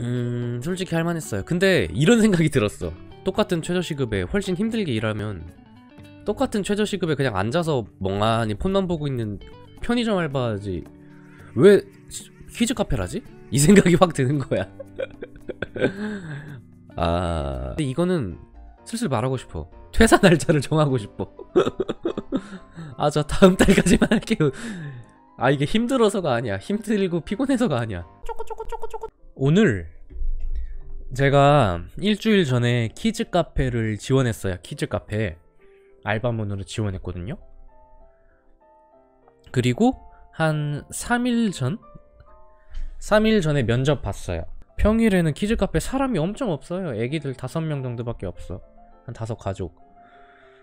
음 솔직히 할만했어요. 근데 이런 생각이 들었어. 똑같은 최저시급에 훨씬 힘들게 일하면 똑같은 최저시급에 그냥 앉아서 멍하니 폰만 보고 있는 편의점 알바지 왜 퀴즈 카페라지? 이 생각이 확 드는 거야. 아 근데 이거는 슬슬 말하고 싶어. 퇴사 날짜를 정하고 싶어. 아 저 다음 달까지만 할게요. 아 이게 힘들어서가 아니야. 힘들고 피곤해서가 아니야 오늘 제가 일주일 전에 키즈 카페를 지원했어요. 키즈 카페 알바몬으로 지원했거든요. 그리고 한 3일 전? 3일 전에 면접 봤어요. 평일에는 키즈 카페 사람이 엄청 없어요. 애기들 5명 정도밖에 없어. 한 다섯 가족.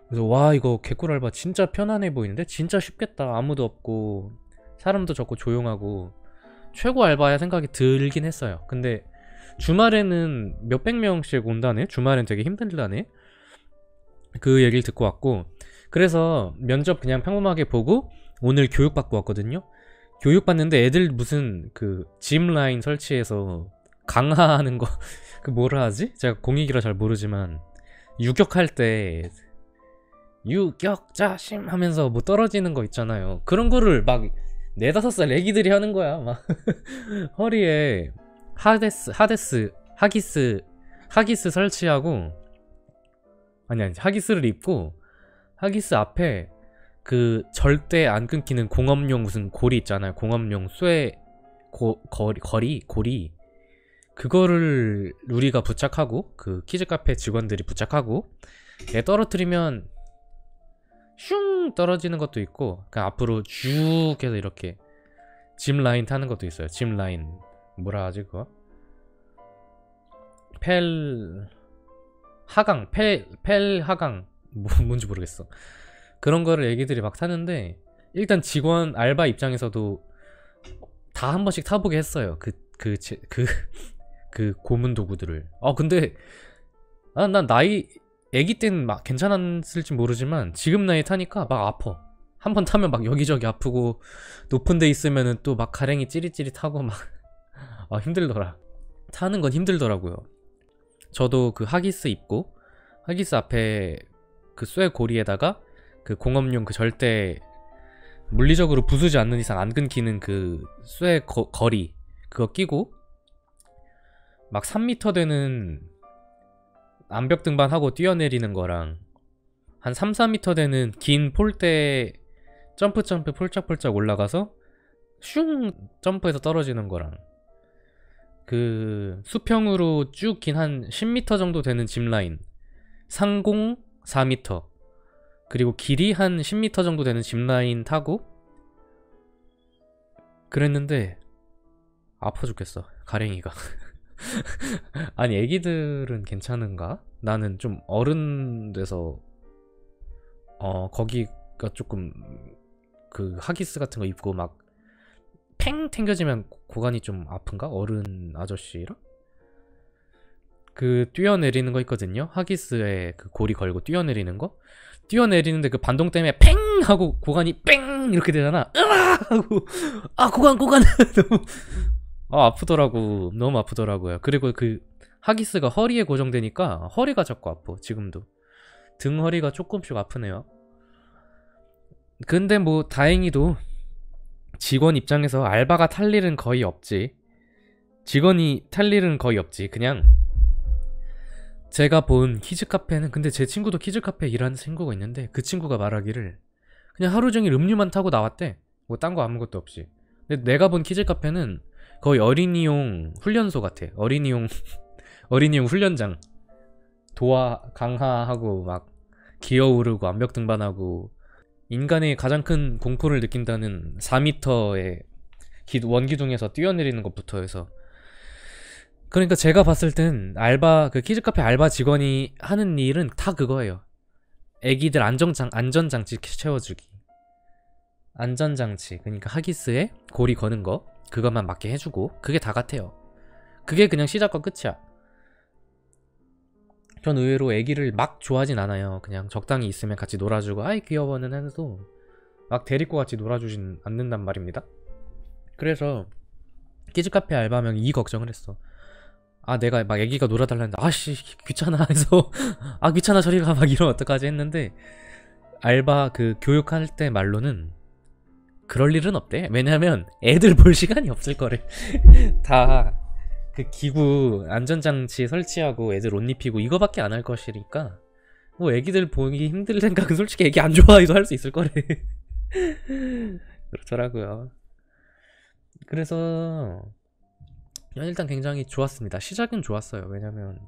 그래서 와 이거 개꿀 알바 진짜 편안해 보이는데? 진짜 쉽겠다. 아무도 없고 사람도 적고 조용하고 최고 알바야 생각이 들긴 했어요. 근데 주말에는 몇백 명씩 온다네? 주말엔 되게 힘들다네? 그 얘기를 듣고 왔고 그래서 면접 그냥 평범하게 보고 오늘 교육받고 왔거든요. 교육받는데 애들 무슨 그 짐 라인 설치해서 강화하는 거 그 뭐라 하지? 제가 공익이라 잘 모르지만 유격할 때 유격자심 하면서 뭐 떨어지는 거 있잖아요. 그런 거를 막 네다섯 살 애기들이 하는 거야 막. 허리에 하데스 하데스 하기스 하기스 설치하고 아니 아니 하기스를 입고 하기스 앞에 그 절대 안 끊기는 공업용 무슨 고리 있잖아요. 공업용 쇠 고, 거리 거리 고리. 그거를 우리가 부착하고 그 키즈 카페 직원들이 부착하고 얘 떨어뜨리면 슝 떨어지는 것도 있고 그냥 앞으로 쭉 해서 이렇게 짐 라인 타는 것도 있어요. 짐 라인. 뭐라 하지 그거? 레펠 하강 레펠, 레펠 하강. 뭐, 뭔지 모르겠어. 그런 거를 애기들이 막 타는데 일단 직원 알바 입장에서도 다 한 번씩 타보게 했어요. 그그그 그, 그 고문 도구들을. 아 근데 아, 난 나이 애기 때는 막 괜찮았을지 모르지만 지금 나이 타니까 막 아파 한 번 타면 막 여기저기 아프고 높은 데 있으면은 또 막 가랭이 찌릿찌릿하고 막 아, 힘들더라. 타는 건 힘들더라고요. 저도 그 하기스 입고 하기스 앞에 그 쇠 고리에다가 그 공업용 그 절대 물리적으로 부수지 않는 이상 안 끊기는 그 쇠 거리 그거 끼고 막 3m 되는 암벽 등반하고 뛰어내리는 거랑 한 3, 4m 되는 긴 폴대 점프 점프 폴짝폴짝 올라가서 슝 점프해서 떨어지는 거랑 그 수평으로 쭉 긴 한 10m 정도 되는 짚라인 상공 4m 그리고 길이 한 10m 정도 되는 짚라인 타고 그랬는데 아파 죽겠어 가랭이가 아니 애기들은 괜찮은가? 나는 좀 어른 돼서 어 거기가 조금 그 하기스 같은 거 입고 막팽 튕겨지면 고관이 좀 아픈가? 어른 아저씨라? 그 뛰어내리는 거 있거든요 하기스에 그 고리 걸고 뛰어내리는 거 뛰어내리는데 그 반동 때문에 팽 하고 고관이 뺑 이렇게 되잖아 으아 하고 아 고관 고관 너무 아 아프더라고. 너무 아프더라고요. 그리고 그 하기스가 허리에 고정되니까 허리가 자꾸 아파 지금도. 등 허리가 조금씩 아프네요. 근데 뭐 다행히도 직원 입장에서 알바가 탈 일은 거의 없지. 직원이 탈 일은 거의 없지. 그냥 제가 본 키즈 카페는 근데 제 친구도 키즈 카페 일하는 친구가 있는데 그 친구가 말하기를 그냥 하루 종일 음료만 타고 나왔대. 뭐 딴 거 아무것도 없이. 근데 내가 본 키즈 카페는 거의 어린이용 훈련소 같아. 어린이용 어린이용 훈련장. 도하 강하하고 막 기어오르고 암벽 등반하고 인간의 가장 큰 공포를 느낀다는 4m의 원기둥에서 뛰어내리는 것부터 해서 그러니까 제가 봤을 땐 알바 그 키즈 카페 알바 직원이 하는 일은 다 그거예요. 애기들 안정장 안전장치 채워주기. 안전장치 그러니까 하기스에 고리 거는 거 그것만 맞게 해주고 그게 다 같아요. 그게 그냥 시작과 끝이야. 전 의외로 애기를 막 좋아하진 않아요. 그냥 적당히 있으면 같이 놀아주고 아이 귀여워는 해도 막 데리고 같이 놀아주진 않는단 말입니다. 그래서 키즈카페 알바면 이 걱정을 했어. 아 내가 막 애기가 놀아달라는데 아씨 귀찮아 해서 아 귀찮아 저리 가막 이러면 어떡하지? 했는데 알바 그 교육할 때 말로는 그럴 일은 없대 왜냐면 애들 볼 시간이 없을 거래 다그 기구 안전장치 설치하고 애들 옷 입히고 이거밖에 안 할 것이니까 뭐 애기들 보기 힘들 생각은 솔직히 애기 안 좋아해도 할 수 있을 거래 그렇더라고요 그래서 일단 굉장히 좋았습니다. 시작은 좋았어요. 왜냐면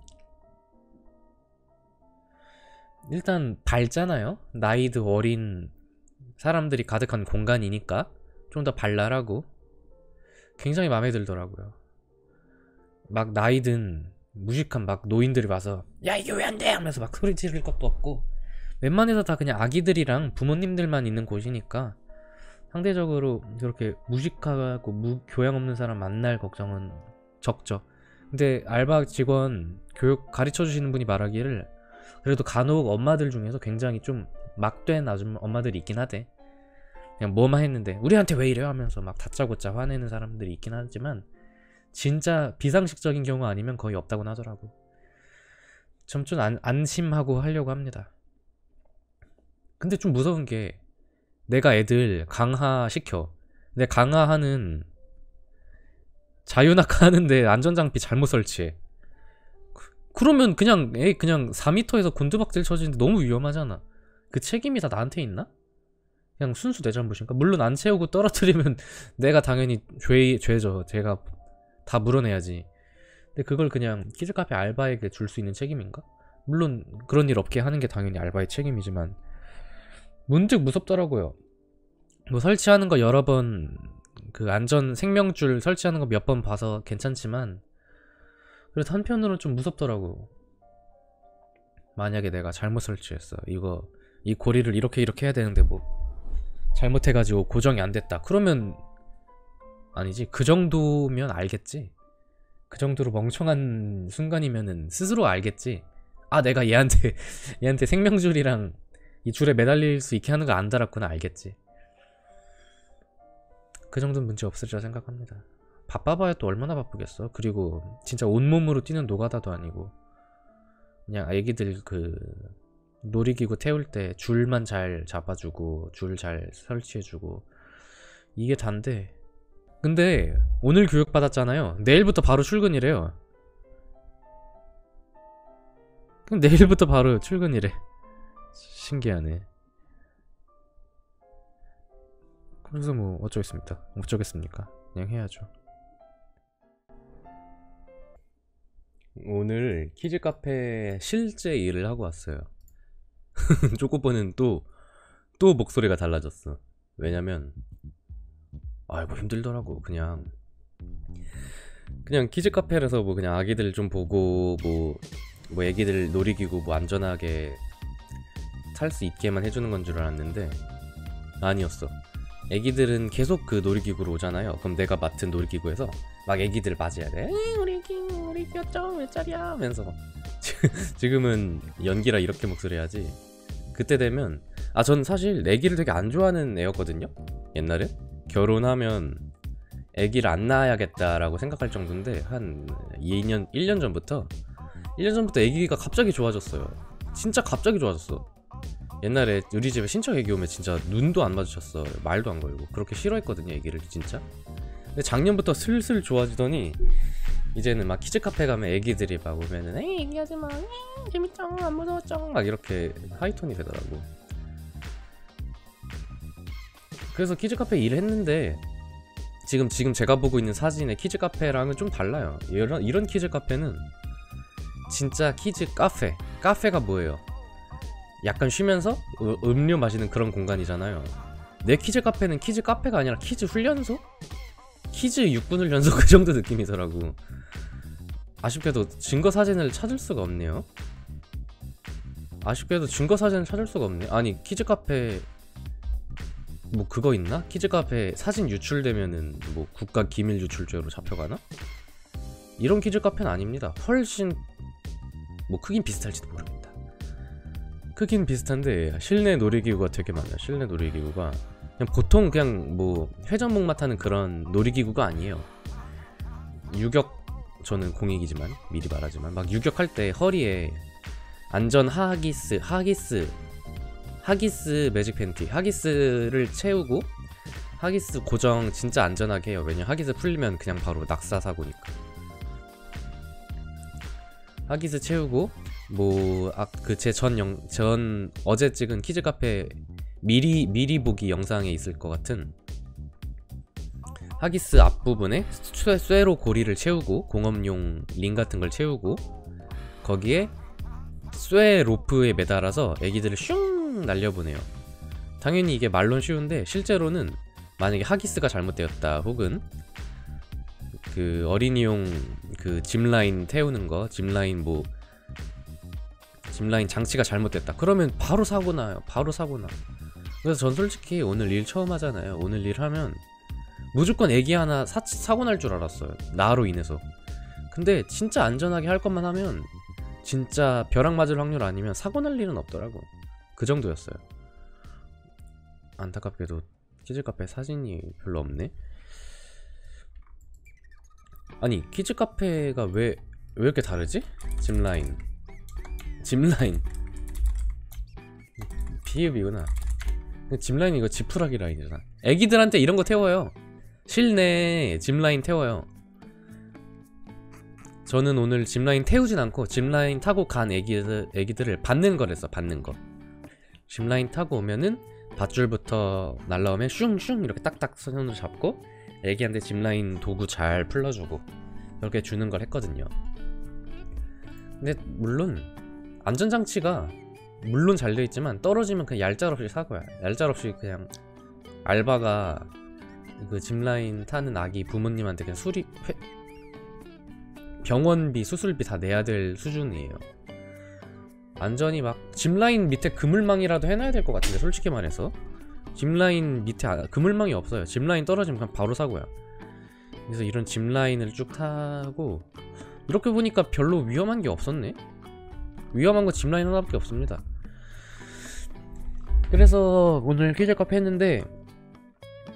일단 밝잖아요. 나이도 어린 사람들이 가득한 공간이니까 좀 더 발랄하고 굉장히 마음에 들더라고요. 막 나이든 무식한 막 노인들이 와서 야 이게 왜 안 돼? 하면서 막 소리 지를 것도 없고 웬만해서 다 그냥 아기들이랑 부모님들만 있는 곳이니까 상대적으로 그렇게 무식하고 무, 교양 없는 사람 만날 걱정은 적죠. 근데 알바 직원 교육 가르쳐 주시는 분이 말하기를 그래도 간혹 엄마들 중에서 굉장히 좀 막된 아줌마 엄마들이 있긴 하대. 그냥 뭐만 했는데 우리한테 왜 이래요 하면서 막 다짜고짜 화내는 사람들이 있긴 하지만 진짜 비상식적인 경우 아니면 거의 없다고 하더라고. 좀좀 안심하고 하려고 합니다. 근데 좀 무서운 게 내가 애들 강화시켜. 근데 강화하는 자유낙하 하는데 안전장비 잘못 설치해. 그러면 그냥 애 그냥 4m에서 곤두박질 쳐지는데 너무 위험하잖아. 그 책임이 다 나한테 있나? 그냥 순수 내 잘못인가? 물론 안 채우고 떨어뜨리면 내가 당연히 죄, 죄죠. 제가 다 물어내야지. 근데 그걸 그냥 키즈카페 알바에게 줄 수 있는 책임인가? 물론 그런 일 없게 하는 게 당연히 알바의 책임이지만 문득 무섭더라고요. 뭐 설치하는 거 여러 번 그 안전 생명줄 설치하는 거 몇 번 봐서 괜찮지만 그래도 한편으로는 좀 무섭더라고. 만약에 내가 잘못 설치했어. 이거 이 고리를 이렇게 이렇게 해야 되는데 뭐 잘못해가지고 고정이 안 됐다. 그러면 아니지 그 정도면 알겠지. 그 정도로 멍청한 순간이면은 스스로 알겠지. 아 내가 얘한테 얘한테 생명줄이랑 이 줄에 매달릴 수 있게 하는 거 안 달았구나 알겠지. 그 정도는 문제 없으리라 생각합니다. 바빠봐야 또 얼마나 바쁘겠어. 그리고 진짜 온몸으로 뛰는 노가다도 아니고 그냥 애기들 그 놀이기구 태울 때 줄만 잘 잡아주고 줄 잘 설치해주고 이게 단데 근데 오늘 교육받았잖아요. 내일부터 바로 출근이래요. 그럼 내일부터 바로 출근이래. 신기하네. 그래서 뭐 어쩌겠습니까? 어쩌겠습니까? 그냥 해야죠. 오늘 키즈 카페 실제 일을 하고 왔어요. 쪼꼬뽀는 또, 또 목소리가 달라졌어. 왜냐면, 아이고, 힘들더라고. 그냥, 그냥 키즈 카페라서 뭐 그냥 아기들 좀 보고, 뭐, 뭐 애기들 놀이기구 뭐 안전하게 탈 수 있게만 해주는 건 줄 알았는데, 아니었어. 애기들은 계속 그 놀이기구로 오잖아요. 그럼 내가 맡은 놀이기구에서 막 애기들 맞아야 돼. 우리 기 우리 기었죠 몇 짜리야 하면서 지금은 연기라 이렇게 목소리 하지. 그때 되면 아 전 사실 애기를 되게 안 좋아하는 애였거든요. 옛날에 결혼하면 애기를 안 낳아야겠다라고 생각할 정도인데 한 2년 1년 전부터 1년 전부터 애기가 갑자기 좋아졌어요. 진짜 갑자기 좋아졌어. 옛날에 우리 집에 신청 애기 오면 진짜 눈도 안 마주쳤어 말도 안 걸고 그렇게 싫어했거든요 애기를 진짜 근데 작년부터 슬슬 좋아지더니 이제는 막 키즈 카페 가면 애기들이 막 오면은 에이 얘기하지 마 에이, 재밌죠 안 무서웠죠 막 이렇게 하이톤이 되더라고 그래서 키즈 카페 일을 했는데 지금 지금 제가 보고 있는 사진의 키즈 카페랑은 좀 달라요 이런 이런 키즈 카페는 진짜 키즈 카페 카페가 뭐예요 약간 쉬면서 음료 마시는 그런 공간이잖아요. 내 키즈 카페는 키즈 카페가 아니라 키즈 훈련소? 키즈 육군 훈련소 그 정도 느낌이더라고. 아쉽게도 증거 사진을 찾을 수가 없네요. 아쉽게도 증거 사진을 찾을 수가 없네. 아니 키즈 카페 뭐 그거 있나? 키즈 카페 사진 유출되면은 뭐 국가 기밀 유출죄로 잡혀가나? 이런 키즈 카페는 아닙니다. 훨씬 뭐 크긴 비슷할지도 모릅니다. 크긴 비슷한데 실내 놀이기구가 되게 많아요 실내 놀이기구가 그냥 보통 그냥 뭐 회전목마 타는 그런 놀이기구가 아니에요 유격 저는 공익이지만 미리 말하지만 막 유격할 때 허리에 안전 하기스 하기스 하기스 매직 팬티 하기스를 채우고 하기스 고정 진짜 안전하게 해요. 왜냐 하기스 풀리면 그냥 바로 낙사 사고니까. 하기스 채우고 뭐그 제 전 영 전 어제 찍은 키즈 카페 미리 미리 보기 영상에 있을 것 같은 하기스 앞부분에 쇠, 쇠로 고리를 채우고 공업용 링 같은 걸 채우고 거기에 쇠 로프에 매달아서 애기들을 슝 날려보내요. 당연히 이게 말론 쉬운데 실제로는 만약에 하기스가 잘못되었다 혹은 그 어린이용 그 짚라인 태우는 거 짚라인 뭐 짚라인 장치가 잘못됐다. 그러면 바로 사고 나요. 바로 사고 나. 그래서 전 솔직히 오늘 일 처음 하잖아요. 오늘 일 하면 무조건 애기 하나 사, 사고 날 줄 알았어요. 나로 인해서. 근데 진짜 안전하게 할 것만 하면 진짜 벼락 맞을 확률 아니면 사고 날 일은 없더라고. 그 정도였어요. 안타깝게도 키즈 카페 사진이 별로 없네. 아니 키즈 카페가 왜 왜 이렇게 다르지? 짚라인. 짚라인. 비읍이구나. 짚라인 이거 지푸라기 라인이잖아. 애기들한테 이런 거 태워요 실내 짚라인 태워요. 저는 오늘 짚라인 태우진 않고 짚라인 타고 간 애기들, 애기들을 받는 거랬어 받는 거. 짚라인 타고 오면은 밧줄부터 날라오면 슝슝 이렇게 딱딱 손으로 잡고 애기한테 짚라인 도구 잘 풀러주고 이렇게 주는 걸 했거든요. 근데 물론 안전장치가 물론 잘 되어 있지만 떨어지면 그냥 얄짤없이 사고야. 얄짤없이 그냥 알바가 그 짚라인 타는 아기 부모님한테 그냥 수리 회... 병원비 수술비 다 내야 될 수준이에요. 안전이 막 짚라인 밑에 그물망이라도 해놔야 될 것 같은데 솔직히 말해서. 짚라인 밑에 아, 그물망이 없어요. 짚라인 떨어지면 그냥 바로 사고야. 그래서 이런 짚라인을 쭉 타고 이렇게 보니까 별로 위험한 게 없었네? 위험한 거 짚라인 하나밖에 없습니다. 그래서 오늘 퀴즈 카페 했는데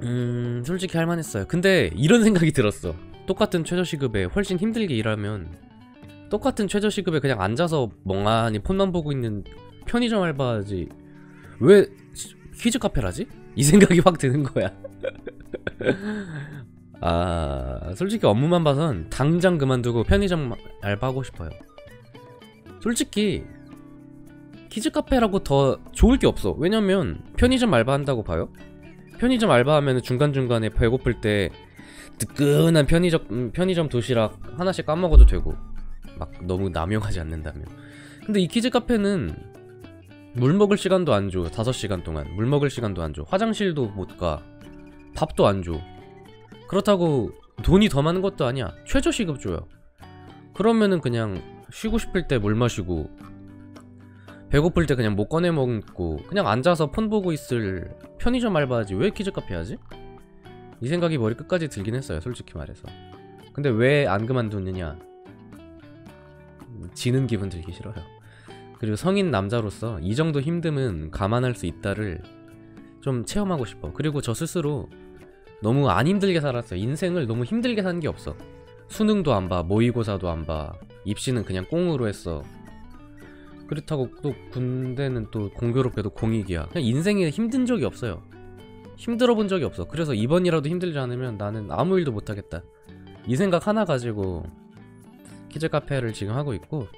음 솔직히 할만했어요. 근데 이런 생각이 들었어. 똑같은 최저시급에 훨씬 힘들게 일하면 똑같은 최저시급에 그냥 앉아서 멍하니 폰만 보고 있는 편의점 알바지. 왜 키즈 카페 하지? 이 생각이 확 드는 거야. 아 솔직히 업무만 봐선 당장 그만두고 편의점 알바하고 싶어요. 솔직히 키즈 카페라고 더 좋을 게 없어. 왜냐면 편의점 알바한다고 봐요 편의점 알바하면 중간중간에 배고플 때 뜨끈한 편의점, 음, 편의점 도시락 하나씩 까먹어도 되고 막 너무 남용하지 않는다면. 근데 이 키즈 카페는 물 먹을 시간도 안 줘 5시간 동안. 물 먹을 시간도 안 줘. 화장실도 못 가. 밥도 안 줘. 그렇다고 돈이 더 많은 것도 아니야. 최저 시급 줘요. 그러면은 그냥 쉬고 싶을 때 물 마시고 배고플 때 그냥 뭐 꺼내 먹고 그냥 앉아서 폰 보고 있을 편의점 알바하지 왜 키즈 카페 하지? 이 생각이 머리 끝까지 들긴 했어요 솔직히 말해서 근데 왜 안 그만두느냐 지는 기분 들기 싫어요 그리고 성인 남자로서 이 정도 힘듦은 감안할 수 있다를 좀 체험하고 싶어 그리고 저 스스로 너무 안 힘들게 살았어요. 인생을 너무 힘들게 산 게 없어. 수능도 안 봐, 모의고사도 안 봐. 입시는 그냥 꽁으로 했어. 그렇다고 또 군대는 또 공교롭게도 공익이야. 그냥 인생에 힘든 적이 없어요. 힘들어 본 적이 없어. 그래서 이번이라도 힘들지 않으면 나는 아무 일도 못 하겠다. 이 생각 하나 가지고 키즈 카페를 지금 하고 있고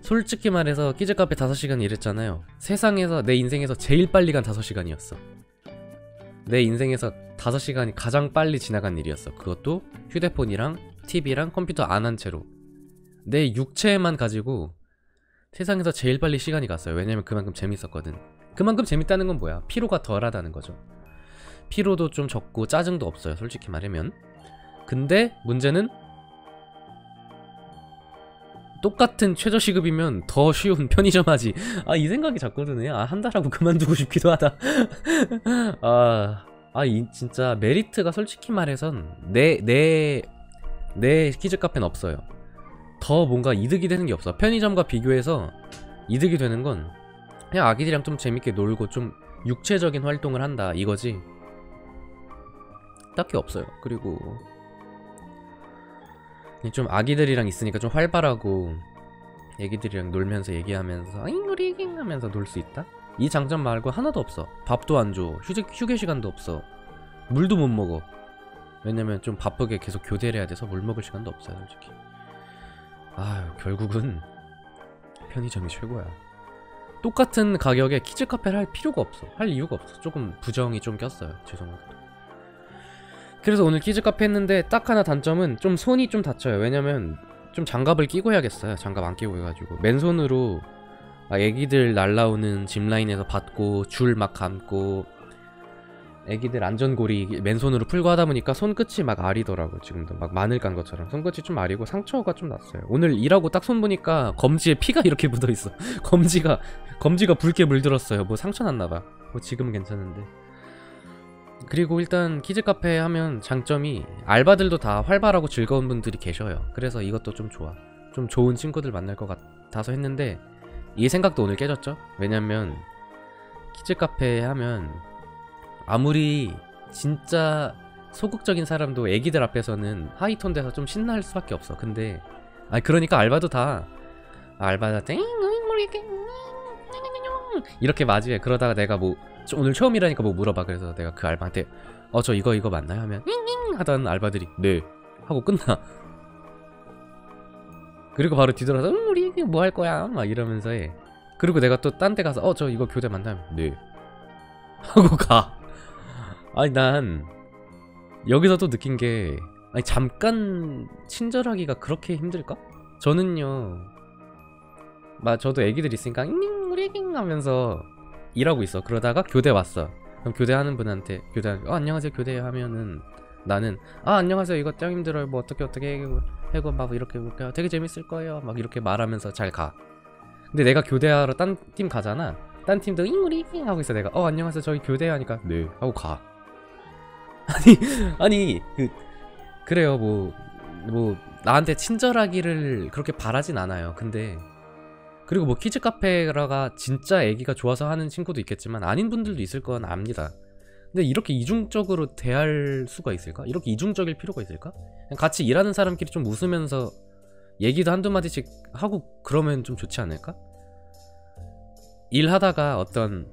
솔직히 말해서 키즈 카페 5시간 일했잖아요. 세상에서 내 인생에서 제일 빨리 간 5시간이었어. 내 인생에서 5시간이 가장 빨리 지나간 일이었어. 그것도 휴대폰이랑 TV랑 컴퓨터 안 한 채로. 내 육체만 가지고 세상에서 제일 빨리 시간이 갔어요. 왜냐면 그만큼 재밌었거든. 그만큼 재밌다는 건 뭐야? 피로가 덜하다는 거죠. 피로도 좀 적고 짜증도 없어요. 솔직히 말하면. 근데 문제는 똑같은 최저시급이면 더 쉬운 편의점 하지 아 이 생각이 자꾸 드네 아 한달하고 그만두고 싶기도 하다 아, 아 이, 진짜 메리트가 솔직히 말해선 내 내 내 키즈 카페는 없어요 더 뭔가 이득이 되는 게 없어. 편의점과 비교해서 이득이 되는 건 그냥 아기들이랑 좀 재밌게 놀고 좀 육체적인 활동을 한다 이거지. 딱히 없어요. 그리고 좀 아기들이랑 있으니까 좀 활발하고 애기들이랑 놀면서 얘기하면서 아잉 우리 잉 하면서 놀 수 있다? 이 장점 말고 하나도 없어. 밥도 안 줘. 휴게, 휴게 시간도 없어. 물도 못 먹어. 왜냐면 좀 바쁘게 계속 교대를 해야 돼서 물 먹을 시간도 없어요 솔직히 아유 결국은 편의점이 최고야. 똑같은 가격에 키즈 카페를 할 필요가 없어. 할 이유가 없어. 조금 부정이 좀 꼈어요. 죄송하게도 그래서 오늘 키즈 카페 했는데 딱 하나 단점은 좀 손이 좀 다쳐요. 왜냐면 좀 장갑을 끼고 해야겠어요. 장갑 안 끼고 해가지고. 맨손으로 막 애기들 날라오는 짚라인에서 받고 줄 막 감고 애기들 안전고리 맨손으로 풀고 하다 보니까 손끝이 막 아리더라고 지금도. 막 마늘 깐 것처럼. 손끝이 좀 아리고 상처가 좀 났어요. 오늘 일하고 딱 손 보니까 검지에 피가 이렇게 묻어 있어. 검지가 검지가 붉게 물들었어요. 뭐 상처 났나봐. 뭐 지금은 괜찮은데. 그리고 일단 키즈 카페 하면 장점이 알바들도 다 활발하고 즐거운 분들이 계셔요. 그래서 이것도 좀 좋아. 좀 좋은 친구들 만날 것 같아서 했는데 이 생각도 오늘 깨졌죠? 왜냐면 키즈 카페 하면 아무리 진짜 소극적인 사람도 애기들 앞에서는 하이톤 돼서 좀 신날 수밖에 없어. 근데 아 그러니까 알바도 다 알바다 땡 이렇게 맞이해. 그러다가 내가 뭐 오늘 처음이라니까 뭐 물어봐. 그래서 내가 그 알바한테 어 저 이거 이거 맞나요? 하면 하던 알바들이 네 하고 끝나. 그리고 바로 뒤돌아서 응 우리 뭐 할 거야 막 이러면서 해. 그리고 내가 또 딴 데 가서 어 저 이거 교대 맞나요? 네 하고 가. 아니 난 여기서 또 느낀 게 아니 잠깐 친절하기가 그렇게 힘들까? 저는요 막 저도 애기들 있으니까 잉 우리 애기 하면서 일하고 있어. 그러다가 교대 왔어. 그럼 교대하는 분한테 교대 어 안녕하세요. 교대 하면은 나는 아 안녕하세요. 이거 짱 힘들어요. 뭐 어떻게 어떻게 해고 막 이렇게 볼까요. 되게 재밌을 거예요. 막 이렇게 말하면서 잘 가. 근데 내가 교대하러 딴 팀 가잖아. 딴 팀도 잉 우리 잉 하고 있어 내가. 어 안녕하세요. 저희 교대하니까 네 하고 가 아니 아니 그 그래요 뭐뭐 나한테 친절하기를 그렇게 바라진 않아요 근데 그리고 뭐 키즈 카페라가 진짜 애기가 좋아서 하는 친구도 있겠지만 아닌 분들도 있을 건 압니다 근데 이렇게 이중적으로 대할 수가 있을까? 이렇게 이중적일 필요가 있을까? 같이 일하는 사람끼리 좀 웃으면서 얘기도 한두 마디씩 하고 그러면 좀 좋지 않을까? 일하다가 어떤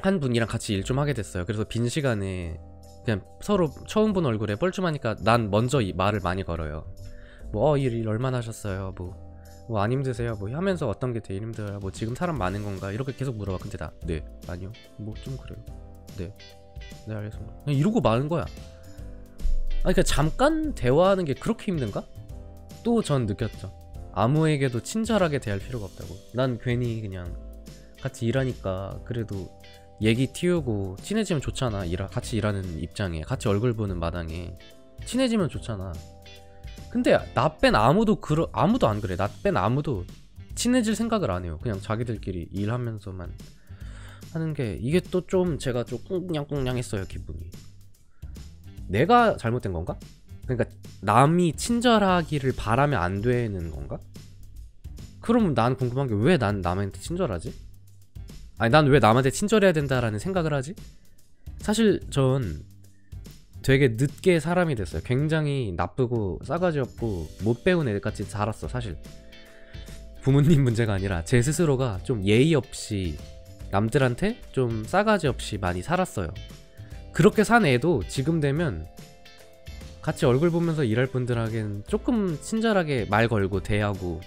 한 분이랑 같이 일 좀 하게 됐어요 그래서 빈 시간에 그냥 서로 처음 본 얼굴에 뻘쭘하니까 난 먼저 이 말을 많이 걸어요. 뭐, 어, 일, 일 얼마나 하셨어요? 뭐, 뭐, 안 힘드세요? 뭐, 하면서 어떤 게 제일 힘들어요? 뭐, 지금 사람 많은 건가? 이렇게 계속 물어봐. 근데 나, 네, 아니요. 뭐, 좀 그래요. 네, 네, 알겠습니다. 그냥 이러고 마는 거야. 아니, 그러니까 잠깐 대화하는 게 그렇게 힘든가? 또 전 느꼈죠. 아무에게도 친절하게 대할 필요가 없다고. 난 괜히 그냥 같이 일하니까 그래도 얘기 튀우고 친해지면 좋잖아 일하, 같이 일하는 입장에 같이 얼굴 보는 마당에 친해지면 좋잖아 근데 나 뺀 아무도 그러, 아무도 안 그래 나 뺀 아무도 친해질 생각을 안 해요 그냥 자기들끼리 일하면서만 하는 게 이게 또 좀 제가 좀 꽁냥꽁냥했어요 기분이 내가 잘못된 건가? 그러니까 남이 친절하기를 바라면 안 되는 건가? 그러면 난 궁금한 게 왜 난 남한테 친절하지? 아니 난 왜 남한테 친절해야 된다라는 생각을 하지? 사실 전 되게 늦게 사람이 됐어요. 굉장히 나쁘고 싸가지 없고 못 배운 애같이 자랐어 사실. 부모님 문제가 아니라 제 스스로가 좀 예의 없이 남들한테 좀 싸가지 없이 많이 살았어요. 그렇게 산 애도 지금 되면 같이 얼굴 보면서 일할 분들에겐 조금 친절하게 말 걸고 대하고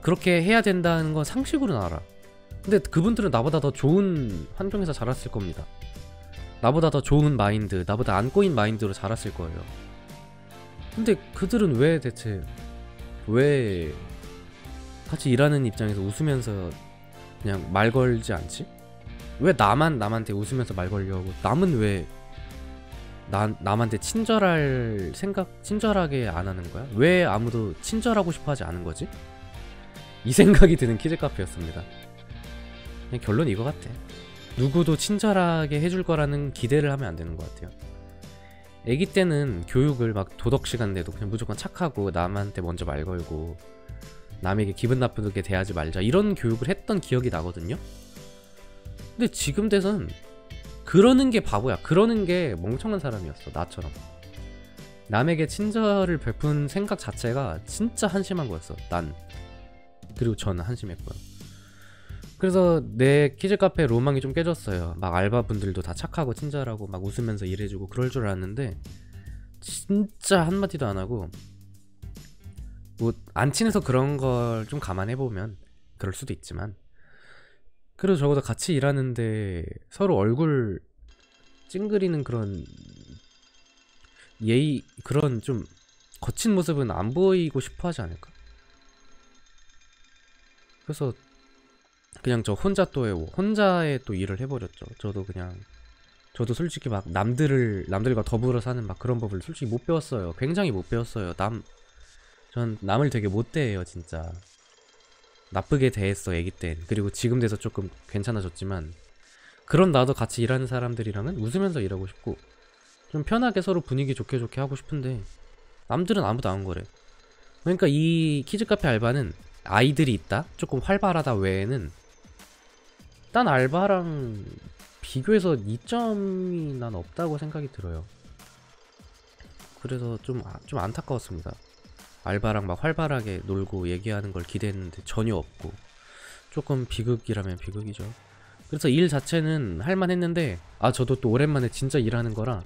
그렇게 해야 된다는 건 상식으로 알아. 근데 그분들은 나보다 더 좋은 환경에서 자랐을 겁니다. 나보다 더 좋은 마인드, 나보다 안 꼬인 마인드로 자랐을 거예요. 근데 그들은 왜 대체 왜 같이 일하는 입장에서 웃으면서 그냥 말 걸지 않지? 왜 나만 남한테 웃으면서 말 걸려고 남은 왜 나, 남한테 친절할 생각 친절하게 안 하는 거야? 왜 아무도 친절하고 싶어 하지 않은 거지? 이 생각이 드는 키즈 카페였습니다. 그냥 결론이 이거 같아. 누구도 친절하게 해줄 거라는 기대를 하면 안 되는 것 같아요. 아기 때는 교육을 막 도덕 시간에도 그냥 무조건 착하고 남한테 먼저 말 걸고 남에게 기분 나쁘게 대하지 말자 이런 교육을 했던 기억이 나거든요. 근데 지금 돼선 그러는 게 바보야. 그러는 게 멍청한 사람이었어. 나처럼. 남에게 친절을 베푼 생각 자체가 진짜 한심한 거였어. 난 그리고 저는 한심했고요. 그래서 내 키즈 카페 로망이 좀 깨졌어요. 막 알바분들도 다 착하고 친절하고 막 웃으면서 일해주고 그럴 줄 알았는데 진짜 한마디도 안 하고 뭐 안 친해서 그런 걸 좀 감안해 보면 그럴 수도 있지만 그래도 적어도 같이 일하는데 서로 얼굴 찡그리는 그런 예의 그런 좀 거친 모습은 안 보이고 싶어 하지 않을까? 그래서 그냥 저 혼자 또 해, 혼자의 또 일을 해버렸죠. 저도 그냥 저도 솔직히 막 남들을 남들과 더불어 사는 막 그런 법을 솔직히 못 배웠어요. 굉장히 못 배웠어요. 남 전 남을 되게 못 대해요, 진짜. 나쁘게 대했어, 애기 땐. 그리고 지금 돼서 조금 괜찮아졌지만 그런 나도 같이 일하는 사람들이랑은 웃으면서 일하고 싶고 좀 편하게 서로 분위기 좋게 좋게 하고 싶은데 남들은 아무도 안 그래. 그러니까 이 키즈 카페 알바는 아이들이 있다, 조금 활발하다 외에는 딴 알바랑 비교해서 이점이 난 없다고 생각이 들어요. 그래서 좀, 아- 좀 안타까웠습니다. 알바랑 막 활발하게 놀고 얘기하는 걸 기대했는데 전혀 없고 조금 비극이라면 비극이죠. 그래서 일 자체는 할만했는데 아 저도 또 오랜만에 진짜 일하는 거라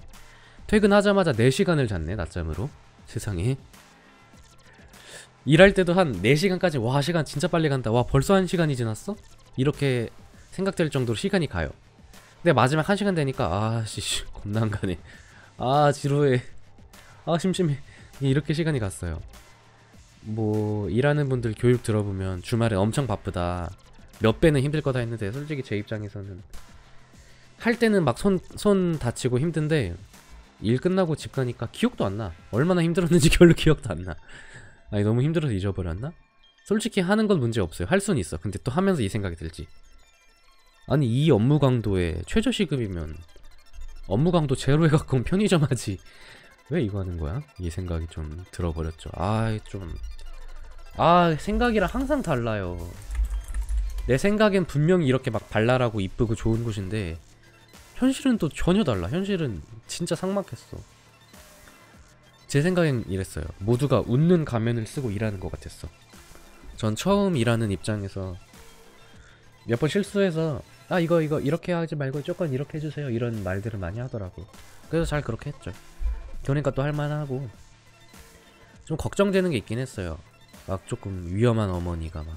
퇴근하자마자 4시간을 잤네 낮잠으로 세상에 일할 때도 한 4시간까지 와 시간 진짜 빨리 간다 와 벌써 1시간이 지났어? 이렇게 생각될 정도로 시간이 가요 근데 마지막 1시간 되니까 아씨 씨, 겁나 안 가네 아 지루해 아 심심해 이렇게 시간이 갔어요 뭐 일하는 분들 교육 들어보면 주말에 엄청 바쁘다 몇 배는 힘들 거다 했는데 솔직히 제 입장에서는 할 때는 막손손 다치고 힘든데 일 끝나고 집 가니까 기억도 안 나. 얼마나 힘들었는지 별로 기억도 안 나. 아니 너무 힘들어서 잊어버렸나? 솔직히 하는 건 문제 없어요. 할 수는 있어. 근데 또 하면서 이 생각이 들지. 아니 이 업무 강도에 최저 시급이면 업무 강도 제로에 가까운 편의점 하지. 왜 이거 하는 거야? 이 생각이 좀 들어버렸죠. 아 좀. 아 생각이랑 항상 달라요. 내 생각엔 분명히 이렇게 막 발랄하고 이쁘고 좋은 곳인데 현실은 또 전혀 달라. 현실은 진짜 삭막했어. 제 생각엔 이랬어요. 모두가 웃는 가면을 쓰고 일하는 것 같았어. 전 처음 일하는 입장에서 몇 번 실수해서 아 이거 이거 이렇게 하지 말고 조금 이렇게 해주세요 이런 말들을 많이 하더라고. 그래서 잘 그렇게 했죠. 그러니까 또 할만하고 좀 걱정되는 게 있긴 했어요. 막 조금 위험한 어머니가 막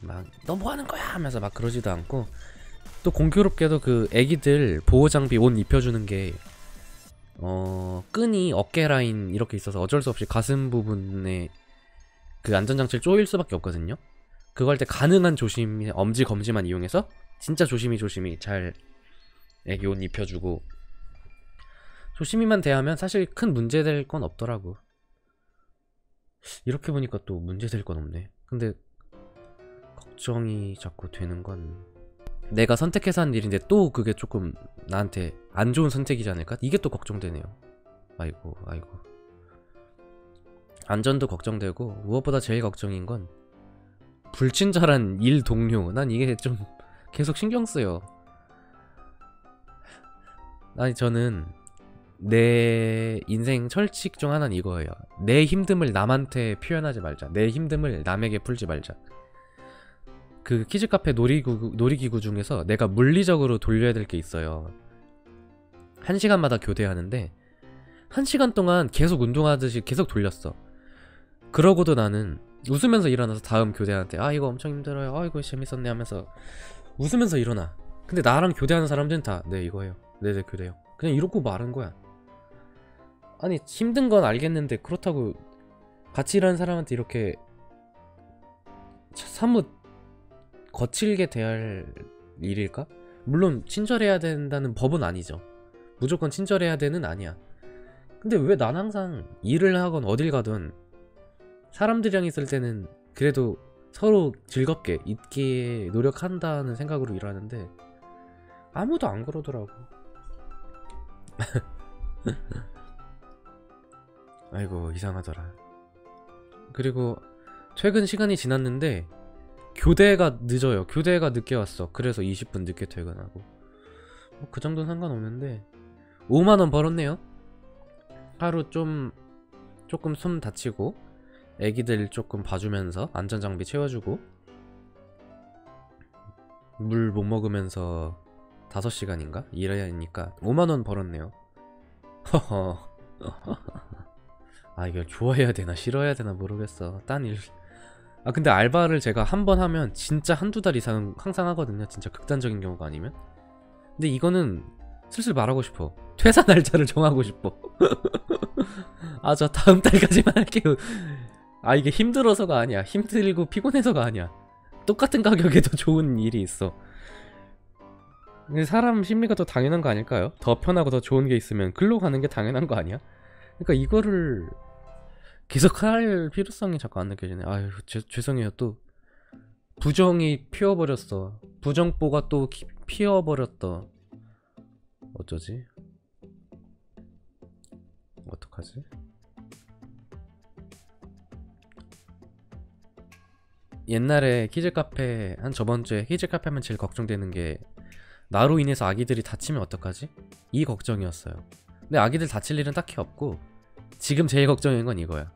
막너 뭐 하는 거야 하면서 막 그러지도 않고 또 공교롭게도 그 애기들 보호 장비 옷 입혀주는 게 어, 끈이 어깨 라인 이렇게 있어서 어쩔 수 없이 가슴 부분에 그 안전장치를 조일 수밖에 없거든요. 그거 할 때 가능한 조심, 엄지 검지만 이용해서 진짜 조심히 조심히 잘 애기 옷 입혀주고 조심히만 대하면 사실 큰 문제 될 건 없더라고. 이렇게 보니까 또 문제 될 건 없네. 근데 걱정이 자꾸 되는 건 내가 선택해서 한 일인데 또 그게 조금 나한테 안 좋은 선택이지 않을까? 이게 또 걱정되네요. 아이고, 아이고. 안전도 걱정되고 무엇보다 제일 걱정인 건 불친절한 일 동료. 난 이게 좀 계속 신경 쓰여. 아니 저는 내 인생 철칙 중 하나는 이거예요. 내 힘듦을 남한테 표현하지 말자. 내 힘듦을 남에게 풀지 말자. 그 키즈 카페 놀이기구, 놀이기구 중에서 내가 물리적으로 돌려야 될 게 있어요. 한 시간마다 교대하는데 한 시간 동안 계속 운동하듯이 계속 돌렸어. 그러고도 나는 웃으면서 일어나서 다음 교대한테 아 이거 엄청 힘들어요. 아 이거 재밌었네 하면서 웃으면서 일어나. 근데 나랑 교대하는 사람들은 다 네 이거예요. 네네 교대요. 그냥 이러고 말한 거야. 아니 힘든 건 알겠는데 그렇다고 같이 일하는 사람한테 이렇게 사뭇 거칠게 대할 일일까? 물론 친절해야 된다는 법은 아니죠. 무조건 친절해야 되는 아니야. 근데 왜 난 항상 일을 하건 어딜 가든 사람들이랑 있을 때는 그래도 서로 즐겁게 있기에 노력한다는 생각으로 일하는데 아무도 안 그러더라고. 아이고 이상하더라. 그리고 최근 시간이 지났는데 교대가 늦어요. 교대가 늦게 왔어. 그래서 20분 늦게 퇴근하고. 뭐 그 정도는 상관없는데 5만 원 벌었네요. 하루 좀 조금 손 다치고 애기들 조금 봐주면서 안전장비 채워주고 물 못 먹으면서 5시간인가? 일해야 하니까 5만원 벌었네요. 허허. 아 이걸 좋아해야 되나 싫어해야 되나 모르겠어. 딴일. 아 근데 알바를 제가 한 번 하면 진짜 한두 달 이상은 항상 하거든요. 진짜 극단적인 경우가 아니면. 근데 이거는 슬슬 말하고 싶어. 퇴사 날짜를 정하고 싶어. 아 저 다음 달까지만 할게요 아 이게 힘들어서가 아니야 힘들고 피곤해서가 아니야 똑같은 가격에 더 좋은 일이 있어 근데 사람 심리가 더 당연한 거 아닐까요? 더 편하고 더 좋은 게 있으면 글로 가는 게 당연한 거 아니야? 그러니까 이거를 계속 할 필요성이 자꾸 안 느껴지네 아유 죄, 죄송해요 또 부정이 피어버렸어 부정보가 또 기- 피어버렸다 어쩌지? 어떡하지? 옛날에 키즈 카페 한 저번 주에 키즈 카페 하면 제일 걱정되는 게 나로 인해서 아기들이 다치면 어떡하지? 이 걱정이었어요. 근데 아기들 다칠 일은 딱히 없고 지금 제일 걱정인 건 이거야.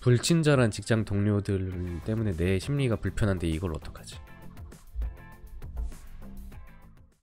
불친절한 직장 동료들 때문에 내 심리가 불편한데 이걸 어떡하지?